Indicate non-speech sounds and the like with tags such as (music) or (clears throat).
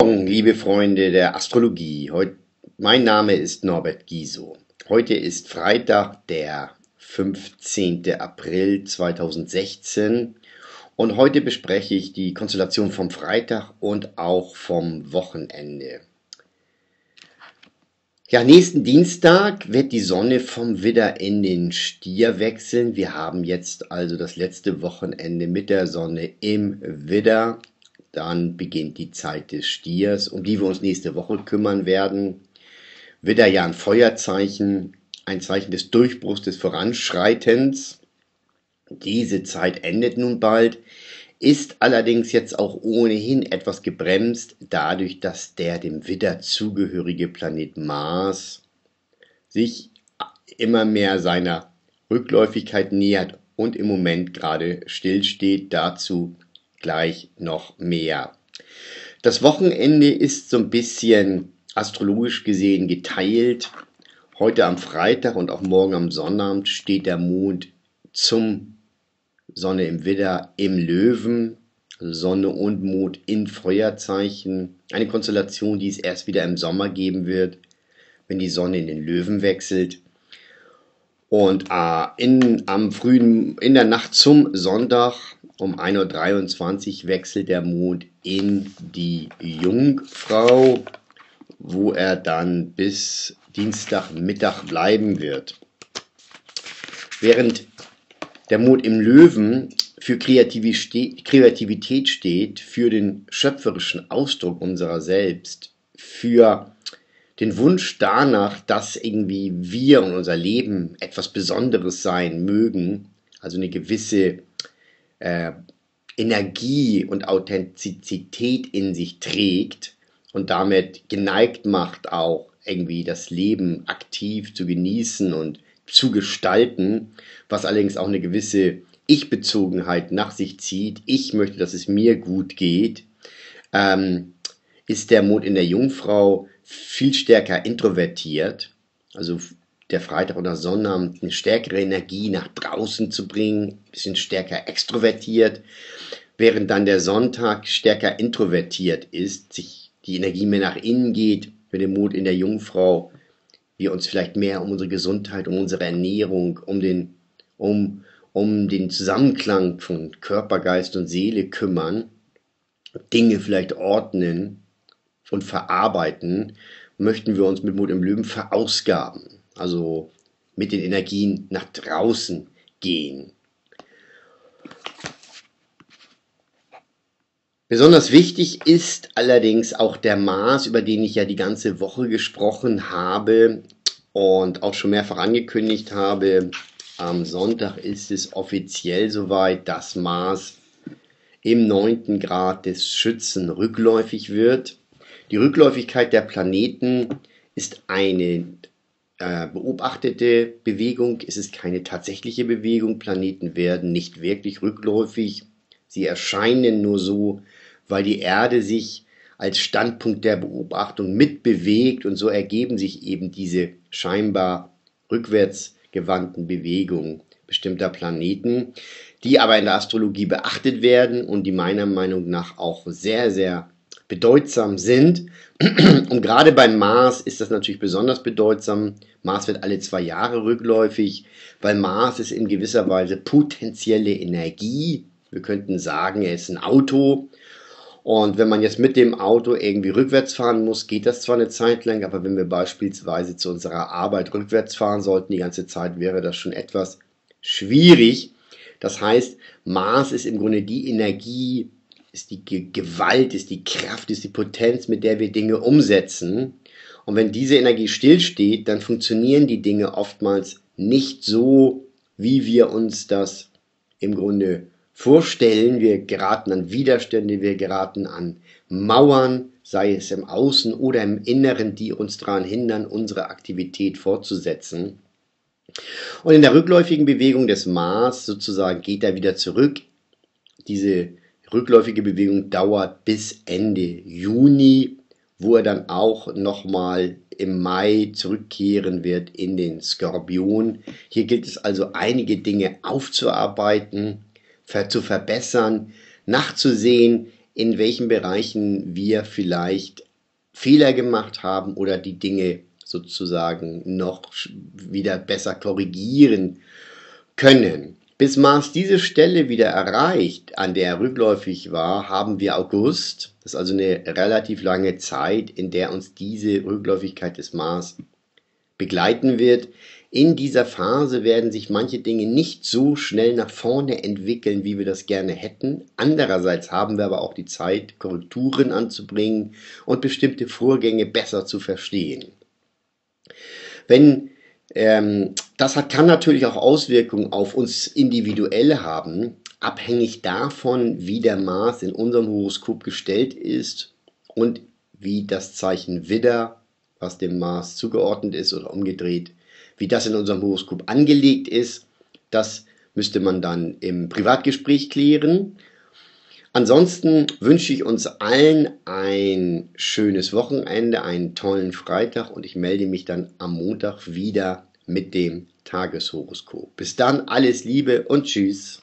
Liebe Freunde der Astrologie. Heut, mein Name ist Norbert Giso. Heute ist Freitag, der 15. April 2016 und heute bespreche ich die Konstellation vom Freitag und auch vom Wochenende. Ja, nächsten Dienstag wird die Sonne vom Widder in den Stier wechseln. Wir haben jetzt also das letzte Wochenende mit der Sonne im Widder dann beginnt die Zeit des Stiers, um die wir uns nächste Woche kümmern werden. Widder ja ein Feuerzeichen, ein Zeichen des Durchbruchs, des Voranschreitens. Diese Zeit endet nun bald, ist allerdings jetzt auch ohnehin etwas gebremst, dadurch, dass der dem Widder zugehörige Planet Mars sich immer mehr seiner Rückläufigkeit nähert und im Moment gerade stillsteht. Dazu gleich noch mehr. Das Wochenende ist so ein bisschen astrologisch gesehen geteilt. Heute am Freitag und auch morgen am Sonnabend steht der Mond zum Sonne im Widder im Löwen, Sonne und Mond in Feuerzeichen. Eine Konstellation, die es erst wieder im Sommer geben wird, wenn die Sonne in den Löwen wechselt. Und äh, in, am frühen, in der Nacht zum Sonntag um 1.23 Uhr wechselt der Mond in die Jungfrau, wo er dann bis Dienstagmittag bleiben wird. Während der Mond im Löwen für Kreativität steht, für den schöpferischen Ausdruck unserer selbst, für den Wunsch danach, dass irgendwie wir und unser Leben etwas Besonderes sein mögen, also eine gewisse äh, Energie und Authentizität in sich trägt und damit geneigt macht, auch irgendwie das Leben aktiv zu genießen und zu gestalten, was allerdings auch eine gewisse Ich-Bezogenheit nach sich zieht. Ich möchte, dass es mir gut geht. Ähm, ist der Mond in der Jungfrau viel stärker introvertiert, also der Freitag oder Sonnabend eine stärkere Energie nach draußen zu bringen, ein bisschen stärker extrovertiert, während dann der Sonntag stärker introvertiert ist, sich die Energie mehr nach innen geht, mit dem Mut in der Jungfrau, wir uns vielleicht mehr um unsere Gesundheit, um unsere Ernährung, um den, um, um den Zusammenklang von Körper, Geist und Seele kümmern, Dinge vielleicht ordnen und verarbeiten, möchten wir uns mit Mut im Löwen verausgaben also mit den Energien nach draußen gehen. Besonders wichtig ist allerdings auch der Mars, über den ich ja die ganze Woche gesprochen habe und auch schon mehrfach angekündigt habe. Am Sonntag ist es offiziell soweit, dass Mars im neunten Grad des Schützen rückläufig wird. Die Rückläufigkeit der Planeten ist eine äh, beobachtete Bewegung. Es ist keine tatsächliche Bewegung. Planeten werden nicht wirklich rückläufig. Sie erscheinen nur so, weil die Erde sich als Standpunkt der Beobachtung mitbewegt und so ergeben sich eben diese scheinbar rückwärtsgewandten Bewegungen bestimmter Planeten, die aber in der Astrologie beachtet werden und die meiner Meinung nach auch sehr, sehr bedeutsam sind. (clears throat) Und gerade beim Mars ist das natürlich besonders bedeutsam. Mars wird alle zwei Jahre rückläufig, weil Mars ist in gewisser Weise potenzielle Energie. Wir könnten sagen, er ist ein Auto. Und wenn man jetzt mit dem Auto irgendwie rückwärts fahren muss, geht das zwar eine Zeit lang, aber wenn wir beispielsweise zu unserer Arbeit rückwärts fahren sollten, die ganze Zeit wäre das schon etwas schwierig. Das heißt, Mars ist im Grunde die Energie, ist die Gewalt, ist die Kraft, ist die Potenz, mit der wir Dinge umsetzen. Und wenn diese Energie stillsteht, dann funktionieren die Dinge oftmals nicht so, wie wir uns das im Grunde vorstellen. Wir geraten an Widerstände, wir geraten an Mauern, sei es im Außen oder im Inneren, die uns daran hindern, unsere Aktivität fortzusetzen. Und in der rückläufigen Bewegung des Mars sozusagen geht er wieder zurück. Diese rückläufige Bewegung dauert bis Ende Juni, wo er dann auch nochmal im Mai zurückkehren wird in den Skorpion. Hier gilt es also einige Dinge aufzuarbeiten, zu verbessern, nachzusehen, in welchen Bereichen wir vielleicht Fehler gemacht haben oder die Dinge sozusagen noch wieder besser korrigieren können. Bis Mars diese Stelle wieder erreicht, an der er rückläufig war, haben wir August. Das ist also eine relativ lange Zeit, in der uns diese Rückläufigkeit des Mars begleiten wird. In dieser Phase werden sich manche Dinge nicht so schnell nach vorne entwickeln, wie wir das gerne hätten. Andererseits haben wir aber auch die Zeit, Korrekturen anzubringen und bestimmte Vorgänge besser zu verstehen. Wenn ähm, das hat, kann natürlich auch Auswirkungen auf uns individuell haben, abhängig davon, wie der Mars in unserem Horoskop gestellt ist und wie das Zeichen Widder, was dem Mars zugeordnet ist oder umgedreht, wie das in unserem Horoskop angelegt ist. Das müsste man dann im Privatgespräch klären. Ansonsten wünsche ich uns allen ein schönes Wochenende, einen tollen Freitag und ich melde mich dann am Montag wieder mit dem Tageshoroskop. Bis dann, alles Liebe und Tschüss.